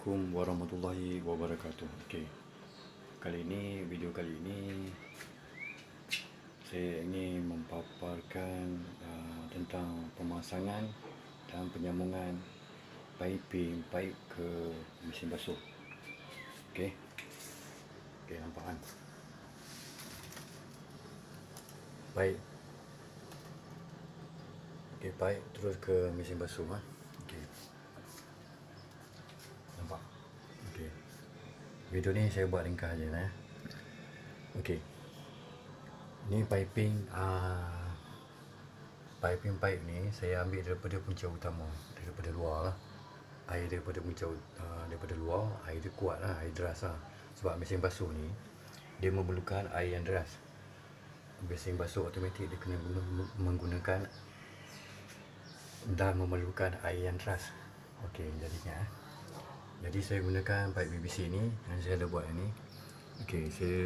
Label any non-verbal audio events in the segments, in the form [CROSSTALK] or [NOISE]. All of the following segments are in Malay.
Assalamualaikum warahmatullahi wabarakatuh. Okey. Kali ini video kali ini saya ingin mempaparkan uh, tentang pemasangan dan penyambungan piping pipe ke mesin basuh. Okey. Okey, nampak kan? Baik. Okey, pipe terus ke mesin basuh ah. Okey. Nampak? Okey. Video ni saya buat ringkas je lah. Okey. Ni piping uh, piping pipe ni saya ambil daripada punca utama, daripada luar lah. Air daripada punca uh, daripada luar, air dia kuat lah, air deras lah. Sebab mesin basuh ni dia memerlukan air yang deras. Mesin basuh automatik dia kena guna- menggunakan dan memerlukan air yang deras. Okey, jadinya eh. Jadi saya gunakan pipe BBC ni yang saya ada buat ni. Okey, saya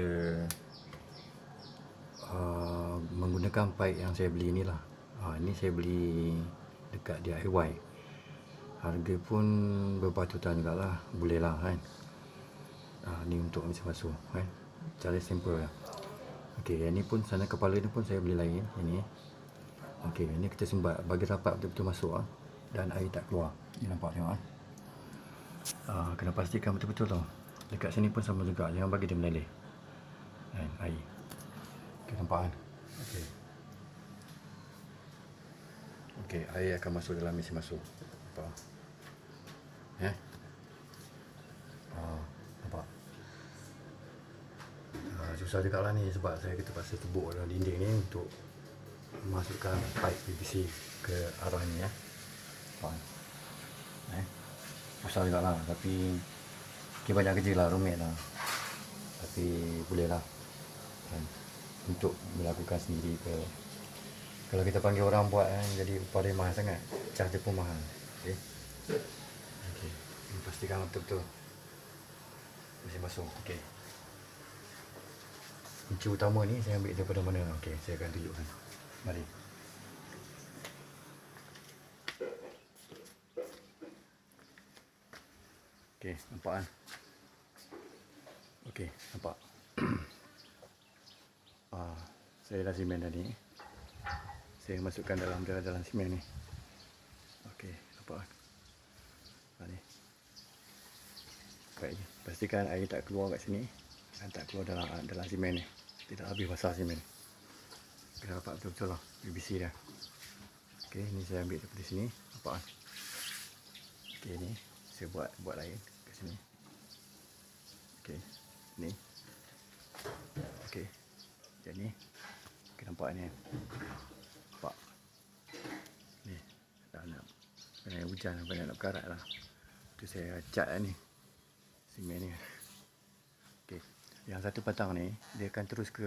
uh, menggunakan pipe yang saya beli ni lah. Uh, ni saya beli dekat DIY. Harga pun berpatutan juga lah. Boleh lah kan. Uh, ni untuk mesin basuh kan. Cara simple lah. Okey, yang ni pun sana kepala ni pun saya beli lain. Ini. Okey, ini kita sembat bagi rapat betul-betul masuk ah dan air tak keluar. Ni nampak tengok ah. Uh, kena pastikan betul-betul tau. Dekat sini pun sama juga. Jangan bagi dia meleleh. Kan, air. Okey, nampak kan? Okey. Okey, air akan masuk dalam mesin masuk. Eh? Ah, nampak? Ah, susah juga lah ni sebab saya kita pasal tebuk dalam dinding ni untuk masukkan pipe PVC ke arah ni ya. Nampak? Susah juga lah tapi okay, banyak kerja lah, rumit lah. Tapi boleh lah. Kan? Untuk melakukan sendiri ke kalau kita panggil orang buat kan jadi upah dia mahal sangat. Cas dia pun mahal. Okey. Ini pastikan betul-betul. Mesin basuh. Okey. Kunci utama ni saya ambil daripada mana? Okey, saya akan tunjukkan. Mari. Okey, nampak kan? Okey, nampak. [CLEARS THROAT] ah, saya dah simen tadi. Saya masukkan dalam dalam, dalam simen ni. Okey, nampak kan? Ha, ni. Baik, pastikan air tak keluar kat sini dan tak keluar dalam dalam simen ni. Tidak habis basah simen. Kita dapat betul-betul lah BBC dia. Okey, ni saya ambil daripada sini. Nampak kan? Okey, ni saya buat buat lain sini. Okey, ni. Okey. Macam ni. Okey, nampak ni. Nampak. Ni. Dah nak kena hujan sampai nak berkarat lah. Tu saya cat lah ni. Simen ni. Okey. Yang satu patang ni dia akan terus ke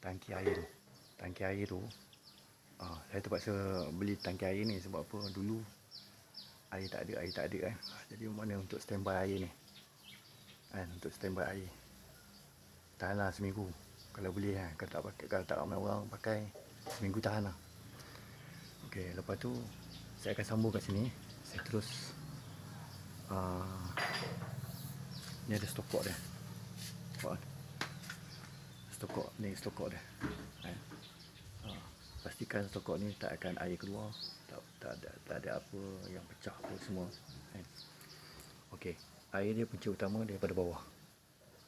tangki air tu. Tangki air tu ah, saya terpaksa beli tangki air ni sebab apa dulu air tak ada air tak ada kan. Jadi mana untuk standby air ni. Kan untuk standby air. Tahanlah seminggu kalau boleh kan. Kalau tak pakai kalau tak ramai orang pakai seminggu tahan lah. Okey, lepas tu saya akan sambung kat sini. Saya terus uh, ni ada stokok dia. Nampak kan? Stokok ni stokok dia. Kan? Uh, pastikan stokok ni tak akan air keluar. Tak, ada tak ada apa yang pecah apa semua. Kan? Okey, air dia punca utama daripada bawah.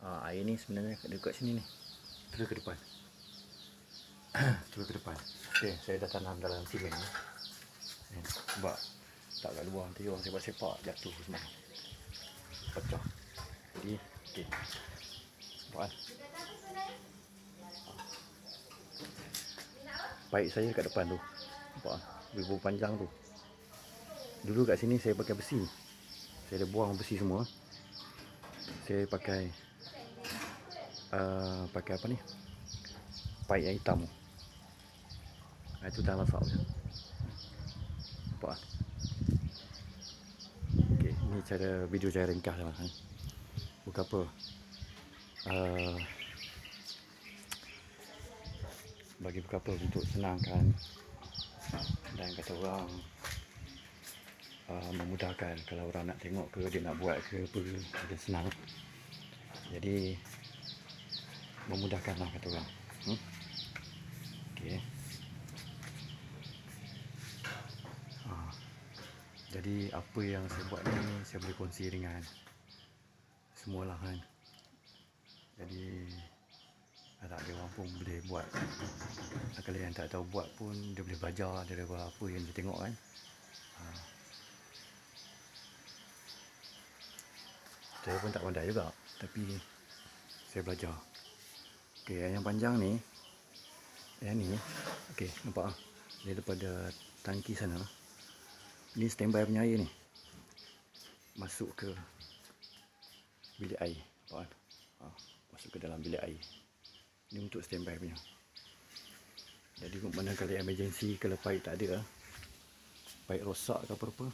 Uh, air ni sebenarnya dekat sini ni. Terus ke depan. [COUGHS] Terus ke depan. Okey, saya dah tanam dalam simen ni. Kan? Sebab tak kat luar nanti orang sepak-sepak jatuh semua. Pecah. Jadi, okey. Kan? Baik saya kat depan tu. Nampak Ribu panjang tu. Dulu kat sini saya pakai besi. Saya dah buang besi semua. Saya pakai uh, pakai apa ni? Pipe yang hitam. Ah, itu tak masak je. Nampak kan? Okey, ni cara video saya ringkas lah kan. Bukan apa. Uh, bagi bukan apa untuk senangkan dan kata orang uh, memudahkan kalau orang nak tengok ke dia nak buat ke apa dia senang jadi memudahkan lah kata orang hmm? okay. uh, jadi apa yang saya buat ni saya boleh kongsi dengan semualah kan jadi tak ada orang pun boleh buat. Kalau yang tak tahu buat pun dia boleh belajar daripada apa yang dia tengok kan. Ha. saya pun tak pandai juga tapi saya belajar. Ok yang panjang ni yang ni ok nampak lah dia daripada tangki sana. Ni standby punya air ni. Masuk ke bilik air nampak kan ha. masuk ke dalam bilik air ni untuk standby punya. Jadi mana kali emergency kalau pipe tak ada pipe rosak ke apa-apa.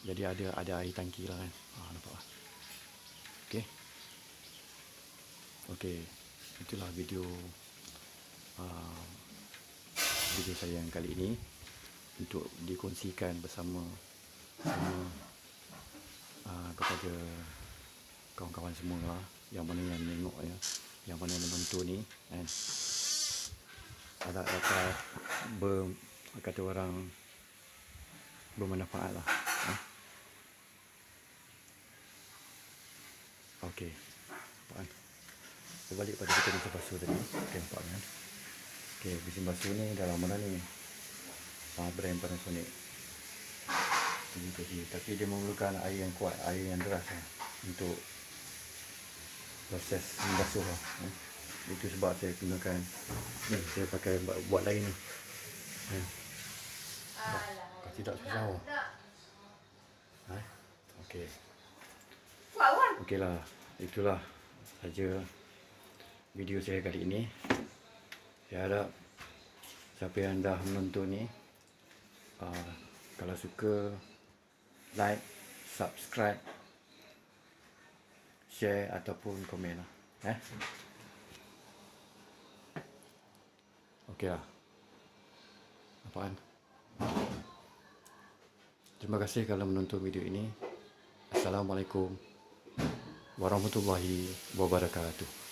Jadi ada ada air tangki lah kan. Ha, nampak lah. Ok ok itulah video uh, video saya yang kali ini untuk dikongsikan bersama sama uh, kepada kawan-kawan semua lah yang mana yang tengok ya yang mana yang menonton ni kan. Ada dapat ber kata orang bermanfaat lah ha? ok nampak kan berbalik pada kita mesin basuh tadi. Ok nampak kan ok mesin basuh ni dalam mana ni. Ah, brand Panasonic. Tapi dia memerlukan air yang kuat air yang deras lah, untuk proses membasuh lah. Eh. Itu sebab saya gunakan ni saya pakai buat, buat lain ni. Eh. Kalau tidak susah oh. Eh. Okey. Okeylah, itulah saja video saya kali ini. Saya harap siapa yang dah menonton ni uh, kalau suka like, subscribe share ataupun komen lah. Eh? Okey lah. Apaan? Terima kasih kalau menonton video ini. Assalamualaikum warahmatullahi wabarakatuh.